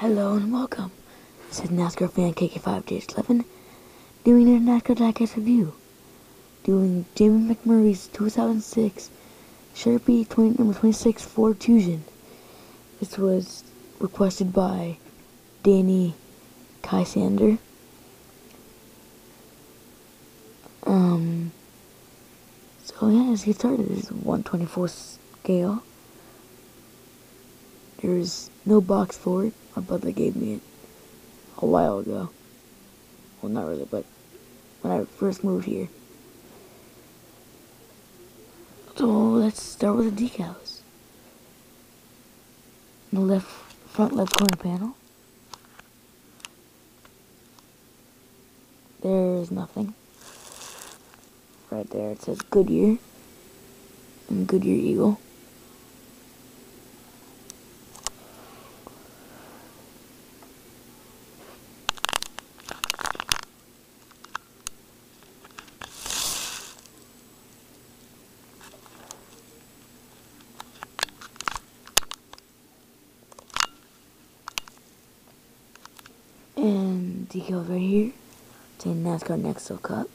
Hello and welcome. This is NASCAR fan KK5DH11 doing a NASCAR Diecast review. Doing Jamie McMurray's 2006 Sharpie 20, number 26 Ford Fusion. This was requested by Danny Kysander. Um, so yeah, let's get started. This is 124 scale. There's no box for it. My brother gave me it a while ago. Well, not really, but when I first moved here. So let's start with the decals. The left front left corner panel. There's nothing. Right there it says Goodyear and Goodyear Eagle. And decals right here. Saying NASCAR Nextel Cup.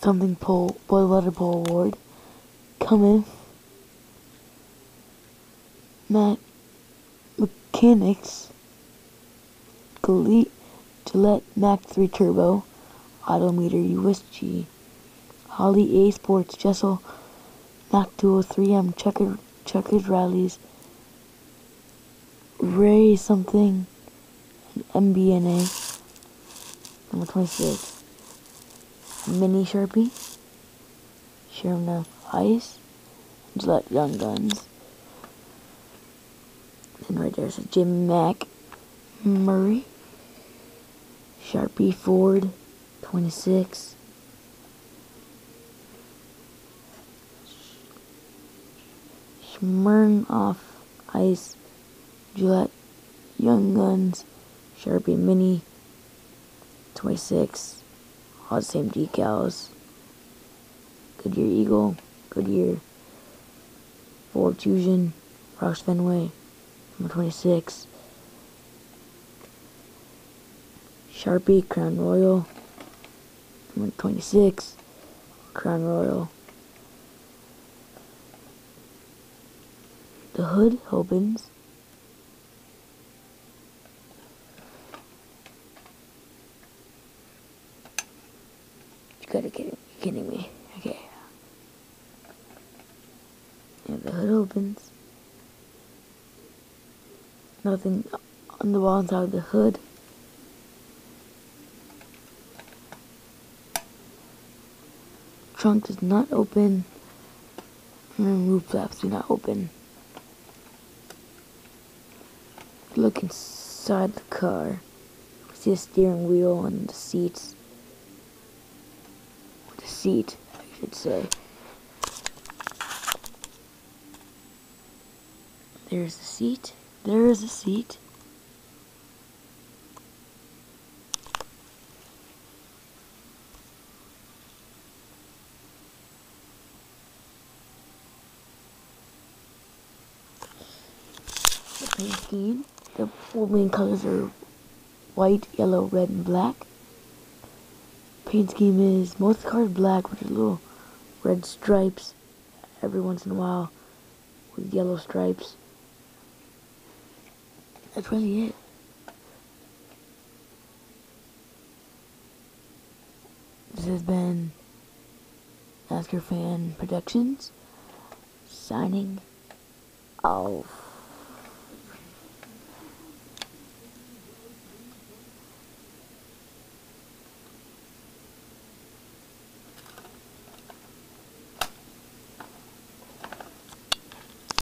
Something pole boy letter pole award. Coming. Matt Mechanics. Gillette, Gillette Mach3 Turbo. Odometer USG. Holly A Sports Jessel Mac 203M Checkered Checkered Rallies. Ray something MBNA. Number 26. Mini Sharpie, Smirnoff, Ice, Gillette Young Guns. And right there's a Jim Mac Murray, Sharpie Ford 26. Smirnoff Ice, Gillette Young Guns, Sharpie Mini 26 all the same decals. Goodyear Eagle, Goodyear Ford Fusion, Roush Fenway, number 26. Sharpie Crown Royal, number 26. Crown Royal. The hood opens. You gotta get it, kidding me. Okay. And the hood opens. Nothing on the wall inside the hood. Trunk does not open. And roof flaps do not open. Look inside the car. See the steering wheel and the seats The seat, I should say. There's the seat. There is a seat. Paint scheme. The four main colors are white, yellow, red, and black paint scheme is most cars black with little red stripes every once in a while with yellow stripes. That's really it. This has been NASCAR Fan Productions signing off.